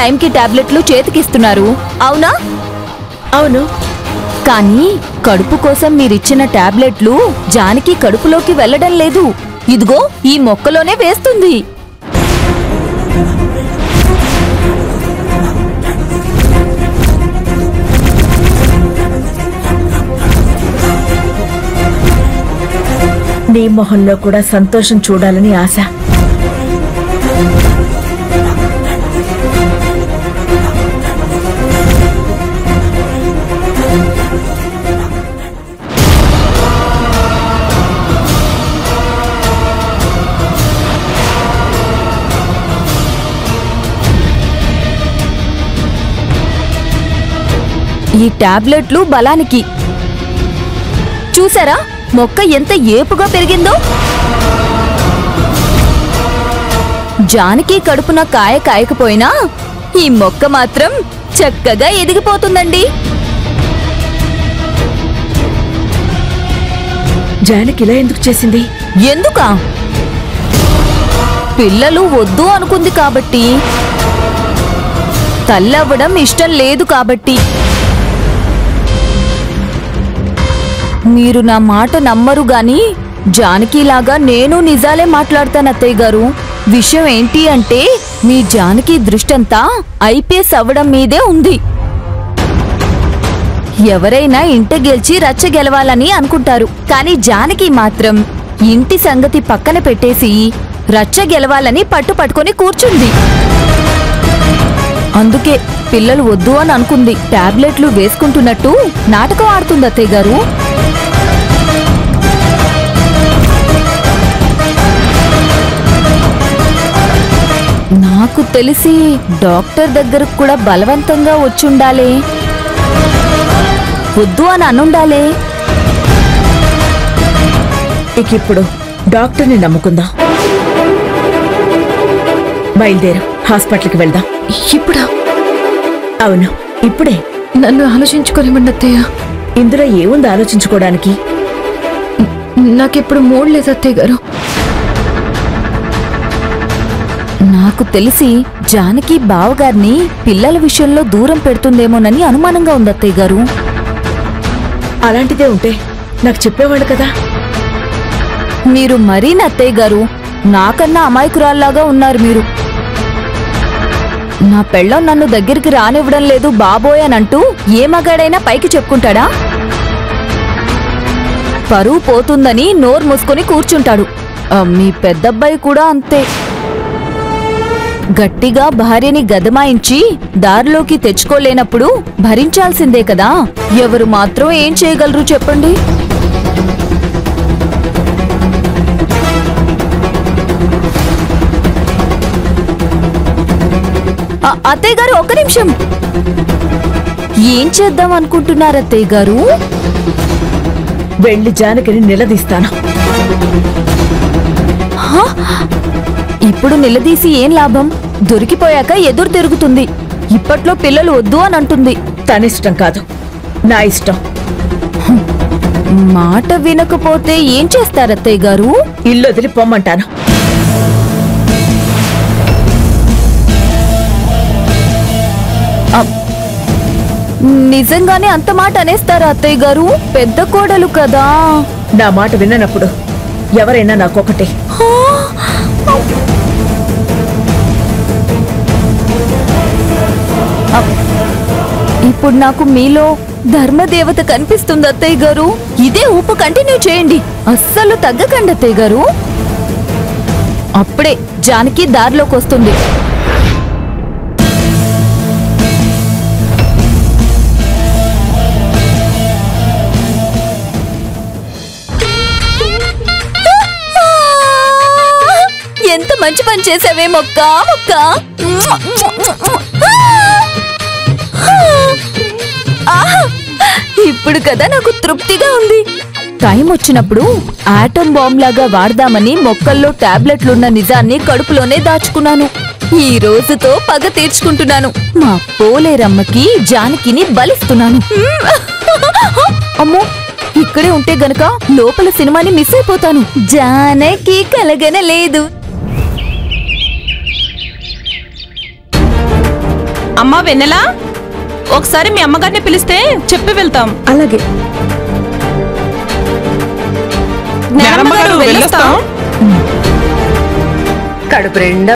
టైంకి టాబ్లెట్లు చేతికిస్తున్నారు. అవునా? అవును. కానీ కడుపు కోసం మీరిచ్చిన టాబ్లెట్లు జానికి కడుపులోకి వెళ్ళడం లేదు. ఇదిగో ఈ మొక్కలోనే వేస్తుంది. నీ మొహంలో కూడా సంతోషం చూడాలని ఆశ. ఈ టాబ్లెట్లు బలానికి. చూసారా? మొక్క ఎంత ఏపుగా పెరిగిందో? జానకి కడుపున కాయ కాయకపోయినా ఈ మొక్క మాత్రం చక్కగా ఎదిగిపోతుందండి. జానకి ఇలా ఎందుకు చేసింది? ఎందుకా? పిల్లలు వద్దు అనుకుంది కాబట్టి. తల్లవ్వడం ఇష్టం లేదు కాబట్టి. మీరు నా మాట నమ్మరు గాని జానకిలాగా నేను నిజాలే మాట్లాడతాను అత్తయ్య గారు. విషయం ఏంటి అంటే మీ జానకి దృష్టంతా ఐపీఎస్ అవ్వడం మీదే ఉంది. ఎవరైనా ఇంట గెలిచి రచ్చ గెలవాలని అనుకుంటారు. కానీ జానకి మాత్రం ఇంటి సంగతి పక్కన పెట్టేసి రచ్చ గెలవాలని పట్టు పట్టుకొని కూర్చుంది. అందుకే పిల్లలు వద్దు అని అనుకుంది. టాబ్లెట్లు వేసుకుంటున్నట్టు నాటకం ఆడుతుంది అత్తయ్య గారు. నాకు తెలిసి డాక్టర్ దగ్గరకు కూడా బలవంతంగా వచ్చుండాలే. వద్దు అని అనుండాలే. ఇక ఇప్పుడు డాక్టర్ని నమ్ముకుందాం. బయలుదేరు. హాస్పిటల్కి వెళ్దాం. ఇప్పుడా? అవును ఇప్పుడే. నన్ను ఆలోచించుకోనివ్వండి అత్తయ్య. ఇందులో ఏముంది ఆలోచించుకోవడానికి? నాకెప్పుడు మూడ్ లేదు అత్తయ్య గారు. నాకు తెలిసి జానకి బావగారిని పిల్లల విషయంలో దూరం పెడుతుందేమోనని అనుమానంగా ఉంది అత్తయ్య గారు. అలాంటిదే ఉంటే నాకు చెప్పేవాళ్ళు కదా. మీరు మరీ నత్తయ్య గారు? నాకన్నా అమాయకురాల్లాగా ఉన్నారు మీరు. నా పెళ్ళం నన్ను దగ్గరికి రానివ్వడం లేదు బాబోయ్ అనంటూ ఏ మగాడైనా పైకి చెప్పుకుంటాడా? పరువు పోతుందని నోరు మూసుకొని కూర్చుంటాడు. మీ పెద్దబ్బాయి కూడా అంతే. గట్టిగా భార్యని గదమాయించి దారిలోకి తెచ్చుకోలేనప్పుడు భరించాల్సిందే కదా. ఎవరు మాత్రం ఏం చేయగలరు చెప్పండి? అత్తయ్య గారు ఒక్క నిమిషం. ఏం చేద్దాం అనుకుంటున్నారు అత్తయ్య గారు? వెళ్ళి జానకిని నిలదీస్తాను. హా? ఇప్పుడు నిలదీసి ఏం లాభం? దొరికిపోయాక ఎదురు తిరుగుతుంది. ఇప్పట్లో పిల్లలు వద్దు అని అంటుంది. తనిష్టం కాదు. నా ఇష్టం. మాట వినకపోతే ఏం చేస్తారు అత్తయ్య గారు? ఇల్లు వదిలి పొమ్మంటాను నిజంగానే అంత మాట అనేస్తారా అత్తయ్య గారు? పెద్ద కోడలు కదా. నా మాట విన్ననప్పుడు ఎవరైనా నాకొకటే. హా? ఇప్పుడు నాకు మీలో ధర్మదేవత కనిపిస్తుంది అత్తయ్య గారు. ఇదే ఊపు కంటిన్యూ చేయండి. అస్సలు తగ్గకండి అత్తయ్య గారు. అప్పుడే జానకి దారిలోకి వస్తుంది. ఎంత మంచి పని చేసావే మొక్క మొక్క. ఇప్పుడు కదా నాకు తృప్తిగా ఉంది. టైం వచ్చినప్పుడు ఆటం బాంబ్ లాగా వాడదామని మొక్కల్లో టాబ్లెట్లున్న నిజాన్ని కడుపులోనే దాచుకున్నాను. ఈ రోజుతో పగ తీర్చుకుంటున్నాను. మా పోలేరమ్మకి జానకిని బలిస్తున్నాను. అమ్మో ఇక్కడే ఉంటే గనక లోపల సినిమాని మిస్ అయిపోతాను. జానకి కలగనలేదు. అమ్మా వెన్నెలా? ఒకసారి మీ అమ్మగారిని పిలిస్తే చెప్పి వెళ్తాం. అలాగే. కడుపు రెండా